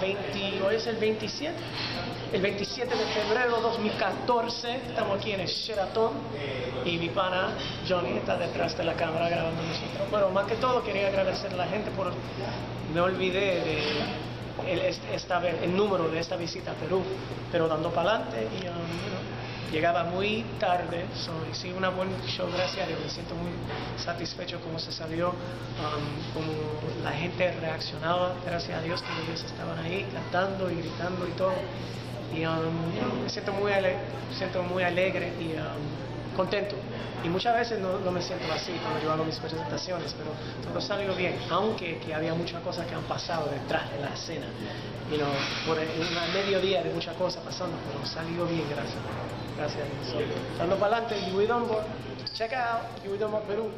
20, hoy es el 27, el 27 de febrero de 2014, estamos aquí en el Sheraton y mi pana Johnny está detrás de la cámara grabando nosotros. Bueno, más que todo quería agradecer a la gente por, me olvidé de el, esta, el número de esta visita a Perú, pero dando para adelante y um, llegaba muy tarde, so, hice una buen show, gracias a Dios, me siento muy satisfecho como se salió, um, como la gente reaccionaba, gracias a Dios que ellos estaban ahí cantando y gritando y todo, y um, me siento muy, siento muy alegre y contento. Y muchas veces no, no, me siento así cuando yo hago mis presentaciones, pero todo salió bien, aunque que había muchas cosas que han pasado detrás de la escena. You know, por un mediodía de muchas cosas pasando, pero salió bien, gracias. Gracias. So, dando para adelante, Yui Check out Yui Perú.